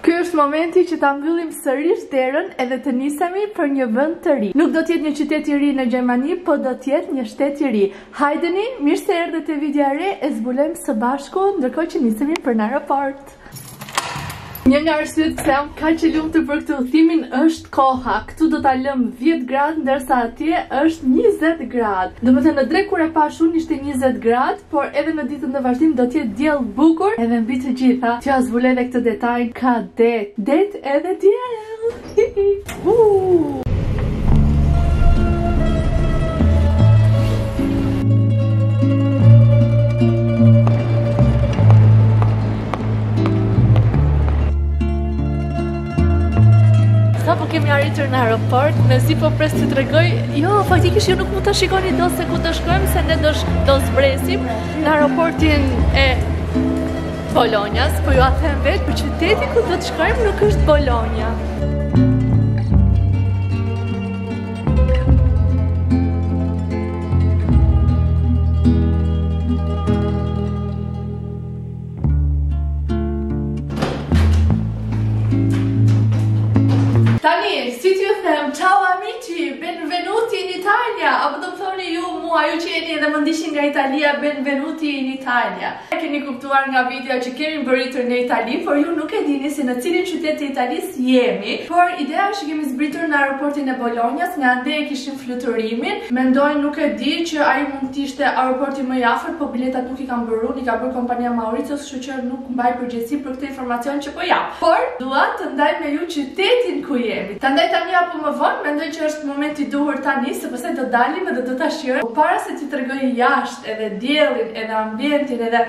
Ky është momenti që ta mbyllim sërish derën edhe të nisemi për një vend të ri. Nuk do të jetë një qytet i ri në Gjermani, po do të jetë një shtet i ri. Hajdeni, mirë se erdhët te videoja e re e zbulojmë së bashku ndërkohë që nisemi për në aeroport. Një nga arsyet pse jam kaq e lumtur për këtë udhëtimin është koha. Këtu do ta lëmë dhjetë gradë, ndërsa atje është njëzet gradë. Domethënë në drekë kur e pashë unë ishte njëzet gradë, por edhe në ditët në vazhdim do të jetë diell bukur, edhe mbi të gjitha, t'ua zbuloj edhe këtë detajin, ka det, det edhe diell. Hi hi. Uuu. Sapo kemi arritur në aeroport, mezi po pres të tregoj, jo, faktikisht ju nuk mund ta shikoni do se ku do shkojmë, se ne do, do zbresim në aeroportin e Bolonjas, po jua them vetë, por qyteti ku do të shkojmë nuk është Bolonja. Tani, si t'ju them, ciao amici, benvenuti in Italia, apo të më thoni ju mua, ju që jeni edhe më ndiqni nga Italia, benvenuti in Italia. E keni kuptuar nga video që kemi mbëritur në Itali, por ju nuk e dini se në cilin qytet të Italisë jemi, por ideja është që kemi zbritur në aeroportin e Bolonjës, nga ne e kishim fluturimin. Mendoj, nuk e di, që ai mund të ishte aeroporti më i afërt, por biletat nuk i kam bërë unë, i ka bërë kompania Mauritios, kështu që nuk mbaj përgjegjësi për këtë informacion që po jap. Por, dua të ndaj me ju qytetin ku jemi. Ta ndaj tani apo më vonë? Mendoj që është momenti i duhur tani, se pastaj do dalim edhe do ta shijojmë. Por para se t'ju tregoj jashtë edhe diellin, edhe ambientin, edhe.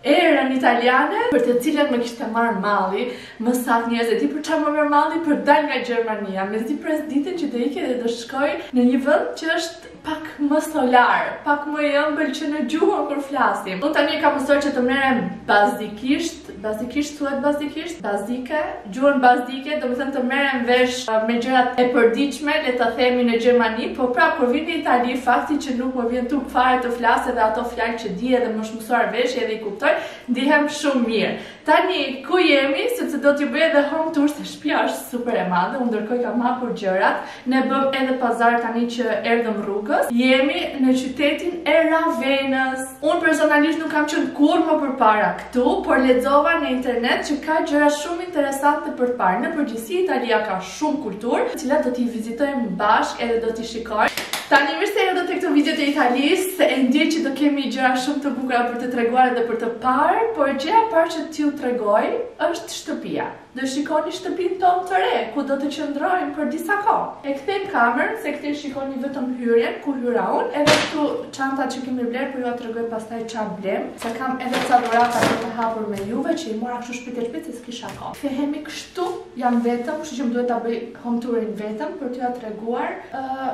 Erën italiane për të cilën më kishte marrë malli, më saktë njerëz e di për çfarë më merr malli, për dalë nga Gjermania, mezi pres ditën që të iki dhe të shkoj në një vend që është pak më solar, pak më i ëmbël që në gjuhën kur flasim. Unë tani e kam mësuar që të merrem bazikisht, bazikisht thuhet bazikisht, bazike, gjuhën bazike, domethënë të merrem vesh uh, me gjërat e përditshme, le ta themi në Gjermani, por prapë kur vij në Itali, fakti që nuk më vjen turp fare të flas edhe ato fjalë që di edhe më shumë mësuar vesh edhe i kuptoj, ndihem shumë mirë. Tani, ku jemi, sepse do t'ju bëj edhe home tour, se shpia është super e madhe, unë ndërkohë i kam hapur gjërat, ne bëmë edhe pazar tani që erdhëm rrugës, jemi në qytetin e Ravenës. Unë personalisht nuk kam qenë kurrë më përpara këtu, por lexova në internet që ka gjëra shumë interesante për të parë, në përgjithësi Italia ka shumë. Shumë kulturë, të cilat do t'i vizitojmë bashkë edhe do t'i shikojmë. Tani mirë se erdhët tek këto video të Italisë, se e ndjej që do kemi gjëra shumë të bukura për të treguar edhe për të parë, por gjëja e parë që t'ju tregoj është shtëpia. Do e shikoni shtëpinë tonë të re, ku do të qëndrojmë për disa kohë. E kthejmë kamerën, se këtu e shikoni vetëm hyrjen, ku hyra unë, edhe këtu çantat që kemi blerë, po jua tregoj pastaj ça blemë, se kam edhe ca dhurata për të hapur me juve, që i mora kështu shpejt e shpejt se s'kisha kohë. Kthehemi kështu. Jam vetëm, kështu që më duhet ta bëj home tourin vetëm për t'ua treguar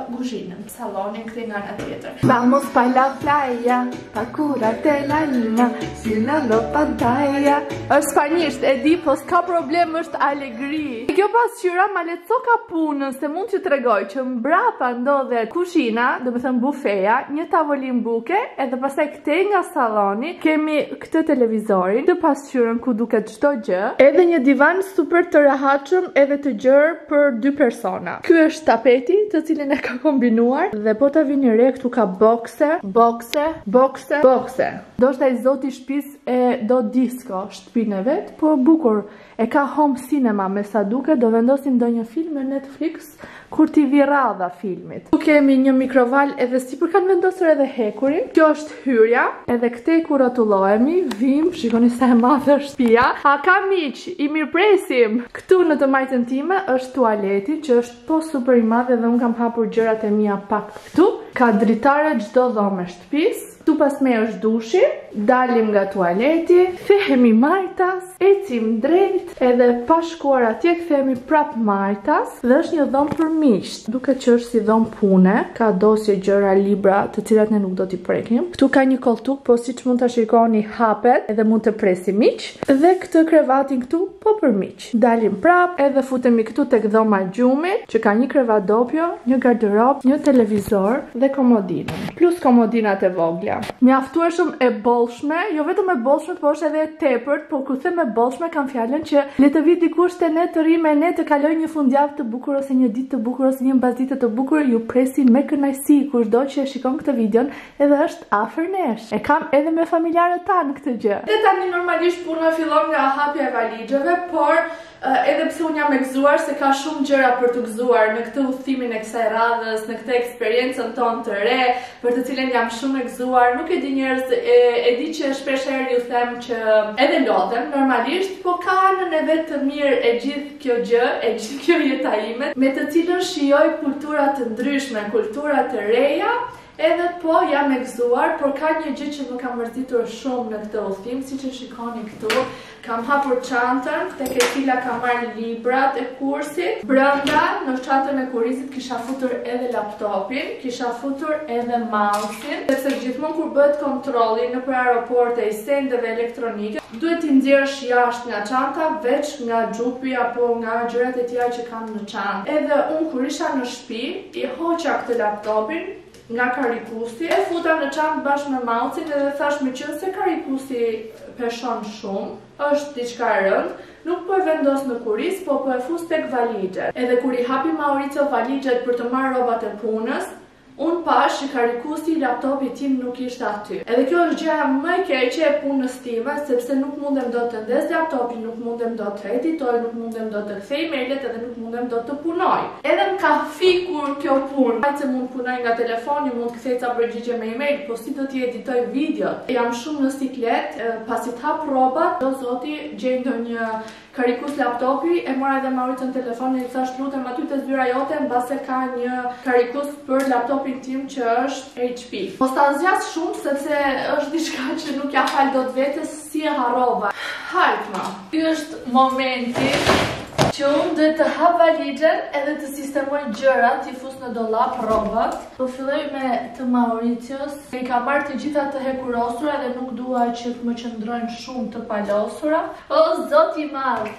kuzhinën, sallonin këtej nga ana tjetër. Vamos pa la playa, pa curarte el alma, cierra la pantalla. Është spanjisht, e di, po s'ka problem, është alegri. Kjo pasqyra ma lehtësoka punën, se mund t'ju tregoj që mbrapa ndodhet kuzhina, domethënë bufeja, një tavolin buke, edhe pastaj këtej nga salloni, kemi këtë televizorin, këtë pasqyrën ku duket çdo gjë. Edhe një divan super të rehatshëm edhe të gjerë për dy persona. Ky është tapeti të cilin e ka kombinuar dhe po ta vini re këtu ka bokse, bokse, bokse, bokse. Ndoshta i zoti i shtëpisë e do disko shtëpinë e vet, po bukur. E ka home cinema me sa duket, do vendosim ndonjë film në Netflix. Kur t'i vi radha filmit. Këtu kemi një mikroval edhe sipër kanë vendosur edhe hekurin. Kjo është hyrja. Edhe këtej ku rrotullohemi, vim, shikoni sa e madhe është shpija. A ka miq, i mirëpresim. Këtu në të majtën time është tualeti që është po super i madh edhe unë kam hapur gjërat e mia pak këtu. Ka dritare çdo dhomë e shtëpisë. Këtu pas me është dushi, dalim nga tualeti, kthehemi majtas, ecim drejt edhe pa shkuar atje kthehemi prap majtas dhe është një dhomë për miqtë. Duket që është si dhomë pune, ka dosje gjëra libra të cilat ne nuk do t'i prekim. Këtu ka një kolltuk, po siç mund ta shikoni hapet edhe mund të presim miq. Dhe këtë krevatin këtu, po për miq. Dalim prapë edhe futemi këtu tek dhoma e gjumit, që ka një krevat dopio, një garderobë, një televizor dhe komodinën, plus komodinat e vogla. Mjaftueshëm e bollshme, jo vetëm e bollshme, por është edhe e tepërt, por kur them e bollshme kam fjalën që le të vijë dikush te ne të rri me ne të kalojë një fundjavë të bukur ose një ditë të bukur ose një mbasdite të bukur, ju presim me kënaqësi kushdo që e shikon këtë videon, Edhe është afër nesh. E kam edhe me familjarët tanë këtë gjë. Dhe tani normalisht puna fillon nga hapja e valixheve, por edhe pse unë jam e gëzuar se ka shumë gjëra për t'u gëzuar në këtë udhëtimin e kësaj radhës, në këtë eksperiencën tonë të re, për të cilën jam shumë e gëzuar. Nuk e di njerëz, e, e di që shpeshherë ju them që edhe lodhem normalisht, po ka anën e vet të mirë e gjithë kjo gjë, e gjithë kjo jeta ime, me të cilën shijoj kultura të ndryshme, kultura të reja, Edhe po jam e gëzuar, por ka një gjë që më ka mërzitur shumë në këtë udhëtim, siç e shikoni këtu, kam hapur çantën tek e cila kam marrë librat e kursit. Brenda në çantën e kurrizit kisha futur edhe laptopin, kisha futur edhe mouse-in, se gjithmonë kur bëhet kontrolli nëpër aeroporte i sendeve elektronike, duhet t'i nxjerrësh jashtë nga çanta veç nga xhupi apo nga gjërat e tjera që kam në çantë. Edhe unë kur isha në shtëpi, i hoqa këtë laptopin nga karikusi, e futa në çantë bashkë me mouse-in edhe thashë meqënëse karikusi peshon shumë, është diçka e rëndë, nuk po e vendos në kurriz, po po e fus tek valixhet. Edhe kur i hapi Mauricio valixhet për të marrë rrobat e punës, unë pashë që karikusi i laptopit tim nuk ishte aty. Edhe kjo është gjëja më e keqe e punës time, sepse nuk mundem dot të ndez laptopin, nuk mundem dot të editoj, nuk mundem dot të kthej mailet edhe nuk. Mundem dot të punoj. Edhe më ka fikur kjo punë. Hajt se mund të punoj nga telefoni, mund të kthej ca përgjigje me email, po si do t'i editoj videot? Jam shumë në siklet, pasi të hap rrobat, do zoti gjej ndonjë karikus laptopi, e mora edhe Mauricion në telefon e i thash lutem aty te zyra jote mbase ka një karikus për laptopin tim që është HP. Mos ta zgjas shumë sepse është diçka që nuk ia fal dot vetes Si e harrova. Hajt ma. Ky është momenti që unë duhet të hap valixhet edhe të sistemoj gjërat, t'i fus në dollap rrobat. Po filloj me të Mauricios. I ka marrë të gjitha të hekurosura dhe nuk dua që të më qëndrojnë shumë të palosura. O zot i madh.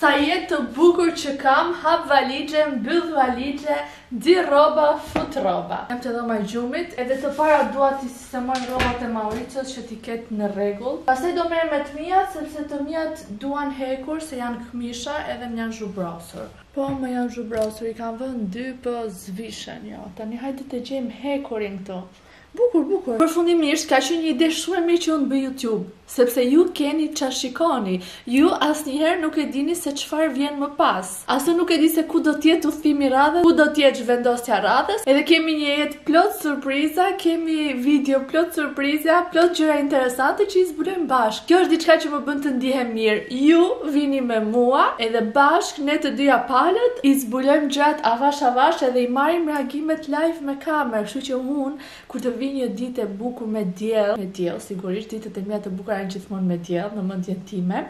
Ça jete të bukur që kam, hap valixhe, mbyll valixhe, nxirr rroba, fut rroba. Jam te dhoma e gjumit, edhe të parat dua t'i sistemoj rrobat e Mauricios që t'i ketë në rregull. Pastaj do merrem me të miat, sepse të miat duan hekur se janë këmisha edhe më janë zhubrosur. Po më janë zhubrosur, i kam vënë dy pa zhveshur, jo. Tani hajde të gjejmë hekurin këtu. Bukur, bukur. Përfundimisht ka qenë një ide shumë e mirë që unë bëj YouTube, sepse ju keni ça shikoni. Ju asnjëherë nuk e dini se çfarë vjen më pas. As unë nuk e di se ku do të jetë udhëtimi i radhës, ku do të jetë zhvendosja e radhës. Edhe kemi një jetë plot surpriza, kemi video plot surpriza, plot gjëra interesante që i zbulojmë bashkë. Kjo është diçka që më bën të ndihem mirë. Ju vini me mua edhe bashkë Ne të dyja palët i zbulojmë gjërat avash avash edhe i marrim reagimet live me kamerë, kështu që unë kur të vijë një ditë e bukur me diell, me diell sigurisht, ditët e mia të bukura janë gjithmonë me diell në mendjen time,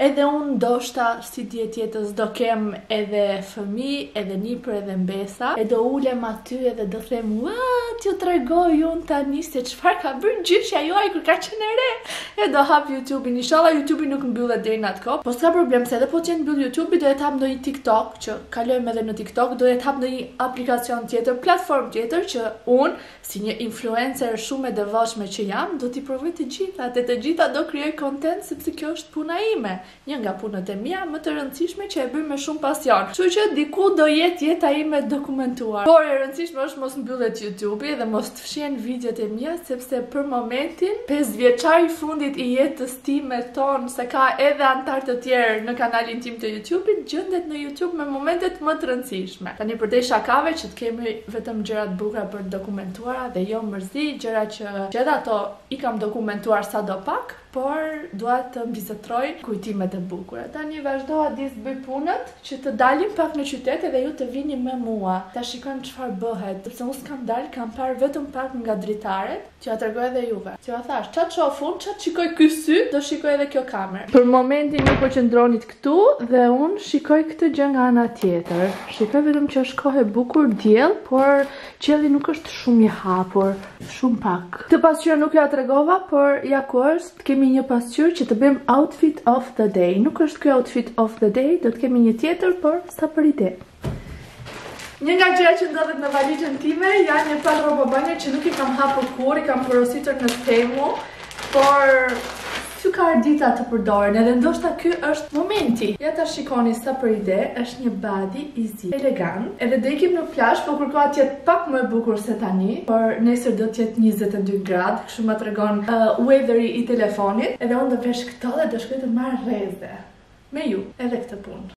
edhe unë ndoshta s'i dihet jetës do kem edhe fëmijë, edhe nipër edhe mbesa, e do ulem aty edhe do them uaa t'ju tregoj unë tani se çfarë ka bërë gjyshja juaj kur ka qenë e re! E do hap youtubin ishalla youtubi nuk mbyllet deri në atë kohë po ska problem se edhe po të jetë mbyll youtubi do jetë hap ndonjë tik tok që kalojmë edhe në tik tok do jetë hap ndonjë aplikacion tjetër platformë tjetër që unë si një influencer shumë e devotshme që jam do t'i provoj të gjitha dhe të gjitha do krijoj kontent sepse kjo është puna ime Një nga punët e mia më të rëndësishme që e bëj me shumë pasion. Kështu që diku do jetë jeta ime e dokumentuar. Por e rëndësishme është mos mbyllet YouTube-i dhe mos të fshihen videot e mia sepse për momentin pesë vjeçari i fundit i jetës time tonë se ka edhe anëtarë të tjerë në kanalin tim të YouTube-it gjendet në YouTube me momentet më të rëndësishme. Tani përtej shakave që të kemi vetëm gjëra të bukura për të dokumentuar dhe jo mërzi, gjëra që që edhe ato i kam dokumentuar sadopak. Por dua të mbizotërojnë kujtimet e bukura. Tani vazhdo Adis bëj punët, që të dalim pak në qytet edhe ju të vini me mua, ta shikojmë çfarë bëhet, sepse unë s'kam dalë, kam parë vetëm pak nga dritaret, që t'jua tregoj edhe juve. Jua thashë, ça të shoh unë, ça të shikojë ky sy, do shikojë edhe kjo kamerë. Për momentin ju po qëndroni këtu dhe unë shikoj këtë gjë nga ana tjetër. Shikoj vetëm që është kohë e bukur, diell, por qielli nuk është shumë i hapur. Shumë pak. Këtë pasqyrën nuk jua tregova, por ja ku është, kemi një pasqyrë që të bëjmë outfit of the day. Nuk është ky outfit of the day, do të kemi një tjetër, por sa për ide. Një nga gjërat që ndodhet në valixhën time janë një palë rroba banjo që nuk i kam hapur kurrë, i kam porositur në temu, por I ka ardh dita të përdoren edhe ndoshta ky është momenti. Ja ta shikoni sa për ide, është një badi i zi, elegant. Edhe do ikim në plazh, po kur koha të jetë pak më e bukur se tani, por nesër do të jetë njëzet e dy gradë, kështu ma tregon weather-i i telefonit. Edhe unë do vesh këto dhe do shkoj të marr rreze me ju edhe këtë punë.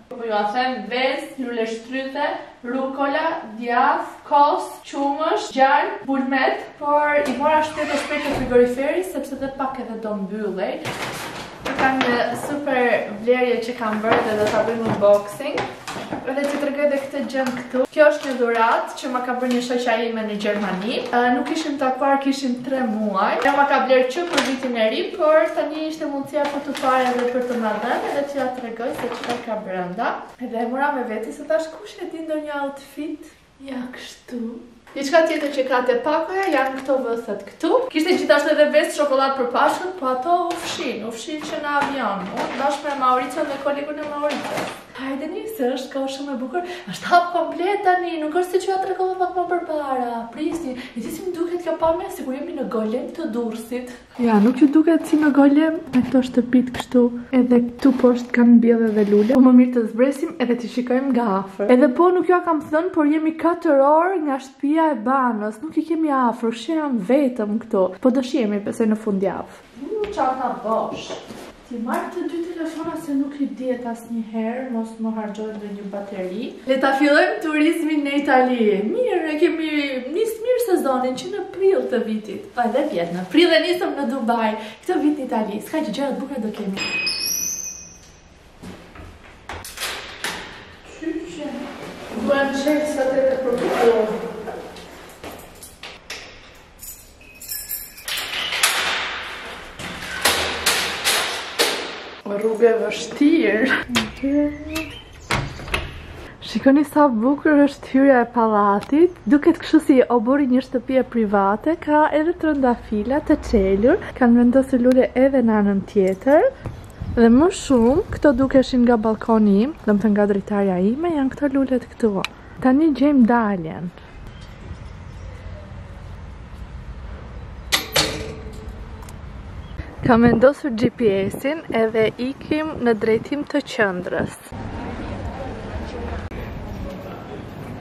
Po jua them vezë, luleshtrydhe, rukola, djath, kos, qumësht, gjalpë, bulmet, por i mora shpejt e shpejt të frigoriferi sepse dhe pak edhe do mbyllej. Kam një super blerje që kam bërë dhe do të bëjmë unboxing. Edhe t'ju tregoj dhe këtë gjënë këtu. Kjo është një dhuratë që ma ka bërë një shoqa ime në Gjermani. Nuk ishim takuar, kishim tre muaj. Kjo ma ka blerë që për vitin e ri, por tani ishte mundësia për t'u parë dhe për të ma dhënë. Edhe që ja të tregoj se çfarë ka brenda. Edhe e mora me vete se thashë kush e di ndonjë outfit ja kështu. Diçka tjetër që ka te pakoja janë këto vëthet këtu. Kishte gjithashtu edhe vezë çokollate për Pashkët, po ato u fshinë, u fshinë që në avion. Unë bashkë me Mauricion dhe kolegun e Mauricios. Hajde nisë, është kaq shumë e bukur. Është hap komplet tani, nuk është siç ju tregova pak më përpara. Prisni, sesi më duket kjo pamje sikur jemi në Golem të Durrësit. Ja, nuk ju duket si në Golem me këto shtëpit kështu edhe këtu poshtë kanë mbjellë edhe lule. Po më mirë të zbresim edhe t'i shikojmë nga afër. Edhe po nuk jua kam thënë, por jemi 4 orë nga shtëpia e Banës. Nuk i kemi afër, kshu jam vetëm këtu. Po do shihemi psh në fundjavë. Uuu, qa ka bosh. Ti marr të dy telefonat, se nuk i dihet asnjëherë, mos më harxhohet ndonjë bateri. Le ta fillojmë turizmin në Itali. Mirë, e kemi nisur mirë sezonin që në prill të vitit. Po edhe vjet në prill e nisëm në Dubai. Këtë vit në Itali, sa gjëra të bukura do kemi. Qyqe, duan qërë sa të të përpërë. Rrugë e vështirë. Shikoni sa bukur është hyrja e pallatit. Duket kështu si oborri një shtëpie private, ka edhe trëndafila të çelur. Kanë vendosur lule edhe në anën tjetër. Dhe më shumë, kto dukeshin nga balkoni im, domethënë nga dritarja ime, janë këto lulet këtu. Tani gjejmë daljen. Kam vendosur GPS-in edhe ikim në drejtim të qendrës.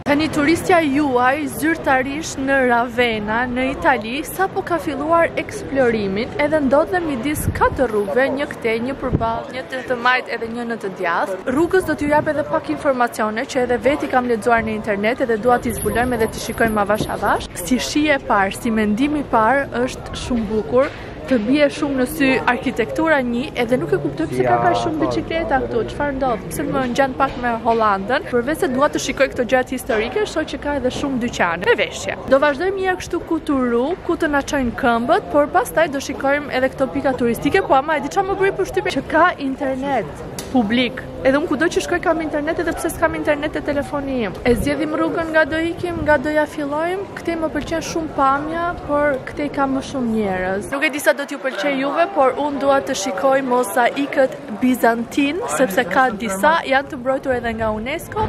Tani turistja juaj zyrtarisht në Ravenna, në Itali, sapo ka filluar eksplorimin edhe ndodhem midis katër rrugëve një Te një përballë, një në të majtë edhe një në të djathtë. Rrugës do t'ju jap edhe pak informacione që edhe vetë i kam lexuar në internet edhe dua t'i zbulojmë edhe t'i shikojmë avash avash. Si shije e parë, si mendim i parë është shumë bukur, të bie shumë në sy arkitektura, një, edhe nuk e kuptoj pse ka kaq shumë bicikleta këtu, çfarë ndodh? Pse më ngjan pak me Holandën? Përveç se dua të shikoj këto gjërat historike, shoh që ka edhe shumë dyqane. Veshje. Do vazhdojmë një herë kështu kuturu, ku të na çojnë këmbët, por pastaj do shikojmë edhe këto pikat turistike, po ama e di çfarë më bëri përshtypje që ka internet publik. Edhe unë kudo që shkoj kam internet edhe pse s'kam internet te telefoni im. E zgjedhim rrugën nga do ikim, nga do ja fillojmë. Këtej më pëlqen shumë pamja, por këtej ka më shumë njerëz. Nuk e di sa do t'ju pëlqejë juve, por unë dua të shikoj mozaikët bizantinë, sepse ka disa, janë të mbrojtur edhe nga UNESCO,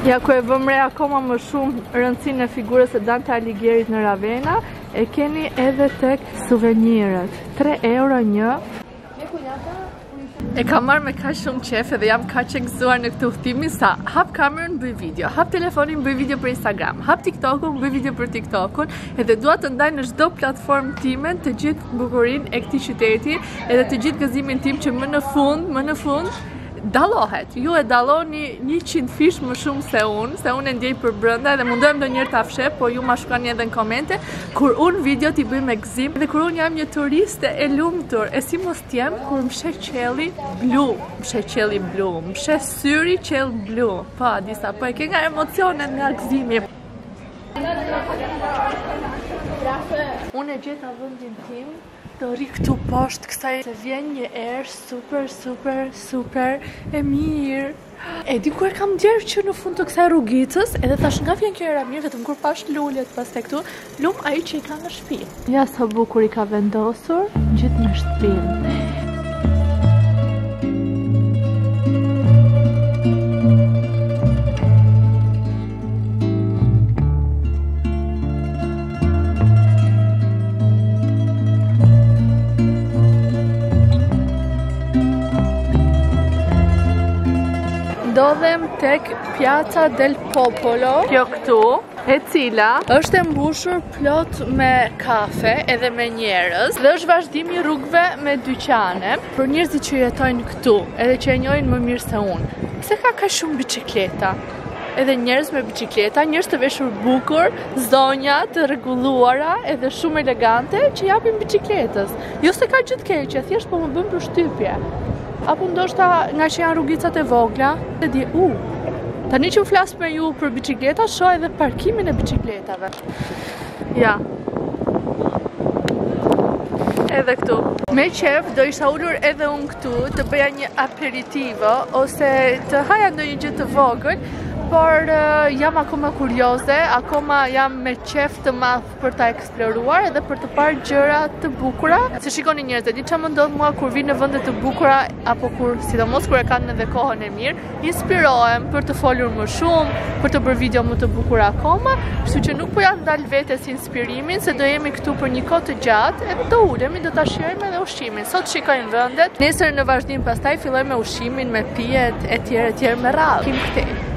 Ja ku e vëmë re akoma më shumë rëndësinë e figurës së Dante Alighierit në Ravenna, e keni edhe tek suvenirët. 3 euro një. E kam marrë me kaq shumë qejf edhe jam kaq e gëzuar në këtë udhëtim sa hap kamerën bëj video, hap telefonin bëj video për Instagram, hap TikTokun bëj video për TikTokun, edhe dua të ndaj në çdo platformë timen, të gjithë bukurinë e këtij qyteti, edhe të gjithë gëzimin tim që më në fund, më në fund Dallohet, ju e dalloni një qind fish më shumë se unë, se unë e ndjej për brënda dhe mundohem ndonjëherë ta fsheh, po ju ma shkruani edhe në komente, kur unë videot i bëj me gëzim, dhe kur unë jam një turiste e lumtur, e si mos t'jem, kur më sheh qielli blu, më sheh qielli blu, më sheh syri qiell blu, pa, po, disa, po e ke nga emocionet nga gëzimi. Unë e gjeta vendin tim, Do rri këtu poshtë kësaj se vjen një erë super super super e mirë. E di kur e kam ndjerë që në fund të kësaj rrugicës, edhe thashë nga vjen kjo era e mirë, vetëm kur pashë lulet pastaj këtu, lum ai që i ka në shpi. Ja sa bukur i ka vendosur, gjithë me shtëpinë. ndodhem tek Piazza del Popolo. Kjo këtu, e cila është e mbushur plot me kafe edhe me njerëz dhe është vazhdimi i rrugëve me dyqane për njerëzit që jetojnë këtu, edhe që e njohin më mirë se unë. Pse ka kaq shumë biçikleta? edhe njerëz me biçikleta, njerëz të veshur bukur, zonja të rregulluara, edhe shumë elegante që i japin biçikletës. Jo se ka gjë të keqe, thjesht po më bën përshtypje. Apo ndoshta ngaqë janë rrugicat e vogla, e di. Uh, tani që flas me ju për biçikleta, shoh edhe parkimin e biçikletave. Ja. Edhe këtu. Me qejf do isha ulur edhe unë këtu të bëja një aperitivo ose të haja ndonjë gjë të vogël, por jam akoma kurioze, akoma jam me qejf të madh për ta eksploruar edhe për të parë gjëra të bukura. Se shikoni njerëz, e di ça më ndodh mua kur vij në vende të bukura, apo kur, sidomos kur e kanë edhe kohën e mirë, inspirohem për të folur më shumë, për të bërë video më të bukura akoma, kështu që nuk po ia ndal vetes inspirimin se do jemi këtu për një kohë të gjatë, edhe do ulemi, do ta shijojmë edhe ushqimin. Sot shikojmë vendet. Nesër në vazhdim pastaj fillojmë me ushqimin, me pijet etj etj me radhë. Ikim këtej.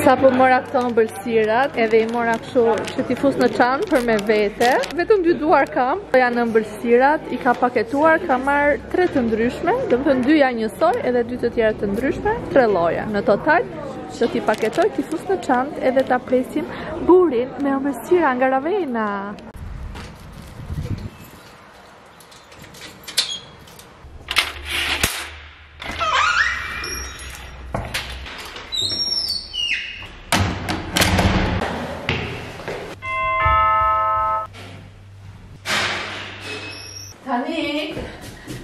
Sapo mora këto ëmbëlsirat, edhe i mora kështu që t'i fus në çantë për me vete. Vetëm dy duar kam, po ja ëmbëlsirat, i ka paketuar, kam marrë tre të ndryshme, domethënë dy janë njësoj edhe dy të tjera të ndryshme, tre lloje. Në total do t'i paketoj, t'i fus në çantë edhe ta presim burrin me ëmbëlsira nga Ravena. Tani,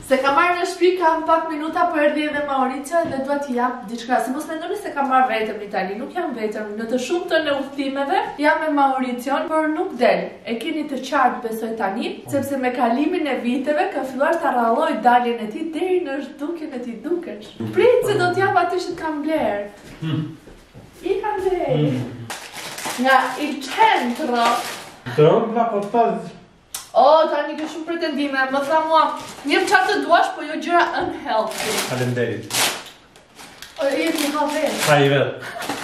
se kam ardhur në shpi, kam pak minuta por erdhi edhe Mauricio dhe duhet t'i jap diçka. Se mos mendoni se kam ardhur vetëm në Itali, nuk jam vetëm në të shumtën e udhëtimeve, jam me Mauricion, por nuk del. E keni të qartë besoj tani, sepse me kalimin e viteve ka filluar ta rrallojë daljen e tij deri në zhdukjen e tij. Dukesh. Prit se do të jap atë që të kam blerë. I kam blerë. Nga Ilçen Trok. Trok nga Kostaz. O, tani ke shumë pretendime, më tha mua, merr çfarë të duash, po jo gjëra unhealthy. Faleminderit. O do t'i ha vetë. Haji vetë.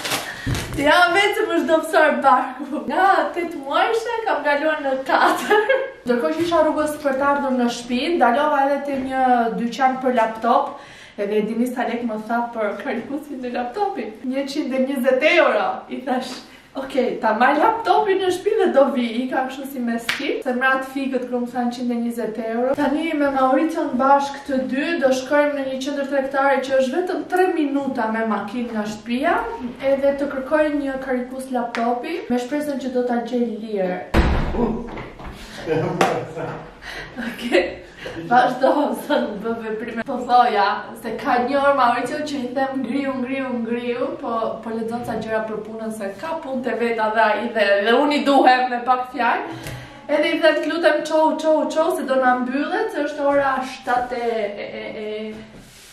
T'i ha vetë se më është dopsuar barku. Nga 8 muajshe kam kaluar në 4. Ndërkohë që isha rrugës për të ardhur në shpi, ndalova edhe te një dyqan për laptop, edhe e dini sa lek më tha për karikuesin e laptopit. 120 euro, i thashë. Ok, ta mbaj laptopin në shpi dhe do vij, i kam kështu si me ski, se m'ra të fikët kur më thanë 120 euro. Tani me Mauricion bashkë të dy, do shkojmë në një qendër tregtare që është vetëm 3 minuta me makinë nga shpia, edhe të kërkoj një karikues laptopi, me shpresën që do ta gjej lirë. Ok. Vazhdo, sot bë veprime. Po thoja, se ka një orë Mauricio që i them ngriu, ngriu, ngriu, po, po lexon ca gjëra për punën, se ka punët e veta dhe ai dhe, dhe unë i duhem me pak fjalë. Edhe i them të lutem çohu, çohu, çohu, se do na mbyllet, se është ora 7 e, e, e, e,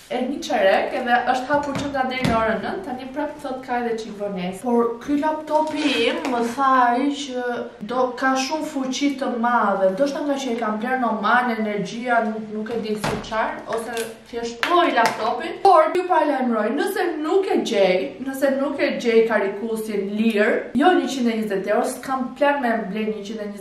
E një çerek edhe është hapur qendra deri në orën nëntë, tani prap thotë ka edhe çik vonesë. Por ky laptopi im më tha ai që do ka shumë fuqi të madhe, ndoshta ngaqë e kam blerë normal, energjia nuk nuk e di se çfarë, ose thjesht lloji i laptopit, por ju paralajmëroj, nëse nuk e gjej, nëse nuk e gjej karikuesin lirë, jo njëqind e njëzet euro, s'kam plan me ble njëqind e njëzet euro,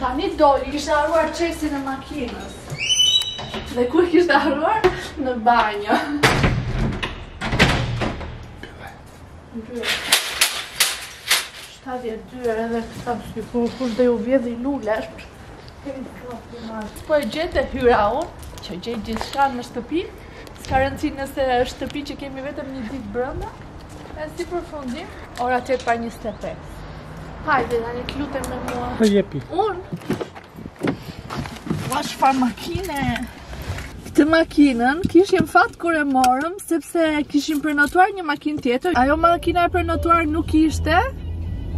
Tani doli, kishte harruar çelësin e makinës. Dhe ku e kishte harruar? Në banjo. Në 72 edhe këta si ku kush dhe ju vjedhi lulesh po e gjete hyra unë që gjej gjithçka në shtëpi S'ka rëndësi nëse është shtëpi që kemi vetëm një ditë brenda, e si përfundim, ora 8 pa 25. Hajde, tani të lutem me mua. O jepi. Unë? Ua, çfarë makine. Këtë makinën kishim fat kur e morëm sepse kishim prenotuar një makinë tjetër. Ajo makina e prenotuar nuk ishte,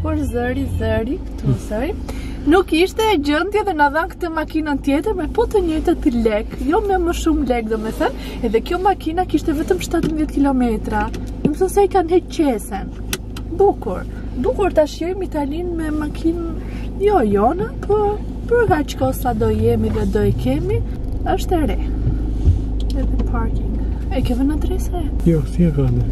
Por zëri, zëri, këtu zëri, nuk ishte në gjendje dhe na dhanë këtë makinën tjetër me po të njëjtat lekë, jo me më shumë lekë domethënë, edhe kjo makina kishte vetëm 17 km, domethënë s'ia kanë hequr qesen, bukur, bukur ta shijojmë Italinë me makinë, jo, jona, po, Për kaq kohë sa do jemi dhe do e kemi, është e re. Edhe parking. E ke vënë adresën? Jo, si e kanë.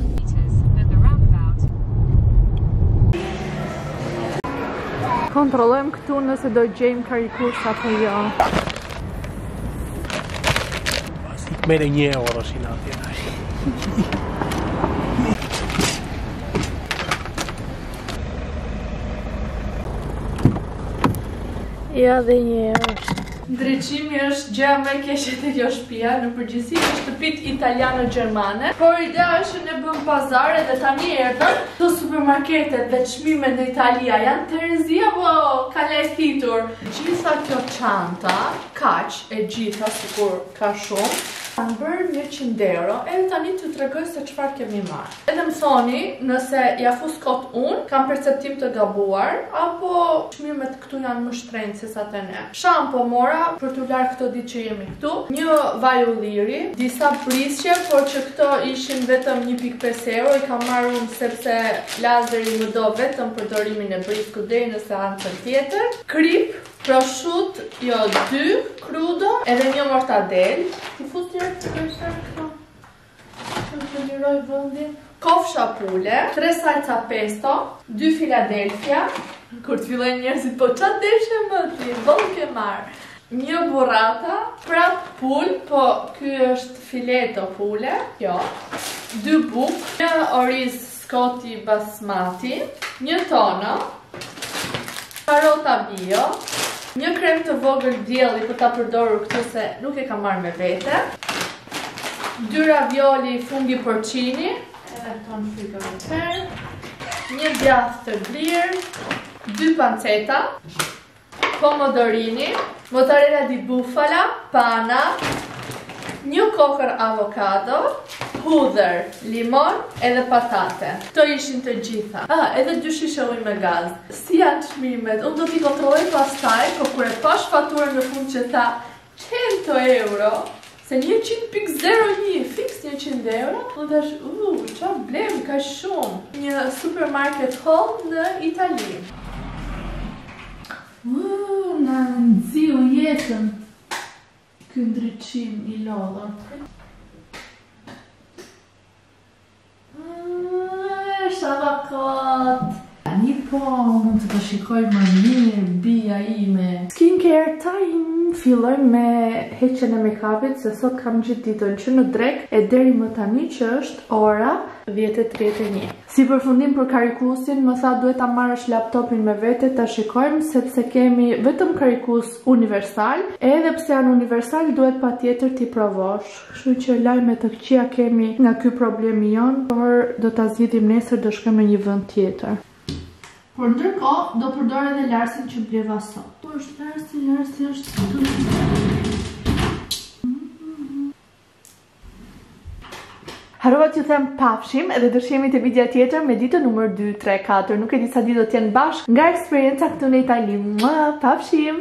Kontrollojmë këtu nëse do gjejmë karikus apo jo. Pasi me një euro ishin atje. Ja dhe një është. Ndriçimi është gjëja më e keqe te kjo shtëpia, në përgjithësi në shtëpitë italiane, gjermane, por ideja është ne bëmë pazare dhe tani erdhëm te supermarketet dhe çmimet në Itali, a janë terezi apo kanë lajthitur. Gjitha kjo çanta, kaq e gjitha sikur ka shumë, kanë bërë 100 euro, edhe tani t'ju tregoj se çfarë kemi marrë. Edhe më thoni nëse ia fus kot unë, kam perceptim të gabuar, apo çmimet këtu janë më shtrenjtë sesa te ne. Shampo mora për t'u larë këto ditë që jemi këtu, një vaj ulliri, disa brisqe, por që këto ishin vetëm një pikë pesë euro, i kam marrë unë sepse Lazeri më do vetëm përdorimin e briskut deri në seancën tjetër. Kripë, proshutë, jo dy, krudo, edhe një mortadelë. T'i fut njëherë të tëra këto. Që të liroj vendin. Kofsha pule, tre salca pesto, dy filadelfia. Kur të fillojnë njerëzit, po ça t'u desh moj ti, boll ke marrë. Një burrata, prap pulë, po ky është fileto pule, jo. Dy bukë, një oriz Skoti basmati, një tono, karota bio, një krem të vogël dielli për ta përdorur këtu se nuk e kam marrë me vete, dy ravioli fungi porcini, edhe këto në frigorifer, një djathë të grirë, dy panceta, Pomodorini, mozzarella di bufala, pana, një kokërr avokado, hudhër, limon edhe patate. Këto ishin të gjitha. Ah, edhe dy shishe ujë me gaz. Si janë çmimet? Unë do t'i kontrolloj pastaj, po kur e pashë faturën në fund që tha Çento euro, se njëqind pika zero një, fiks njëqind euro, unë thashë, u, ça blemë kaq shumë, një supermarket haul në Itali. Uuu, na nxiu jetën, ky ndriçim i lodhur. Sa va kot. Ani po mund të të shikoj më mirë bija ime. Skincare time. Fillojmë me heqjen e make-upit se sot kam gjithë ditën që në drekë e deri më tani që është ora 10:31. Si përfundim për karikuesin, më tha duhet ta marrësh laptopin me vete ta shikojmë sepse kemi vetëm karikues universal, edhe pse janë universal duhet patjetër t'i provosh. Kështu që lajme të këqija kemi nga ky problemi jonë, por do ta zgjidhim nesër, do shkojmë në një vend tjetër. Por ndërkohë do përdor edhe larësin që bleva sot. Po është larësi, larësi është Harrova që them pafshim edhe do shihemi te videoja tjetër me ditën numër 2, 3, 4. Nuk e di sa ditë do të jenë bashkë nga eksperienca këtu në Itali. Mua, pafshim.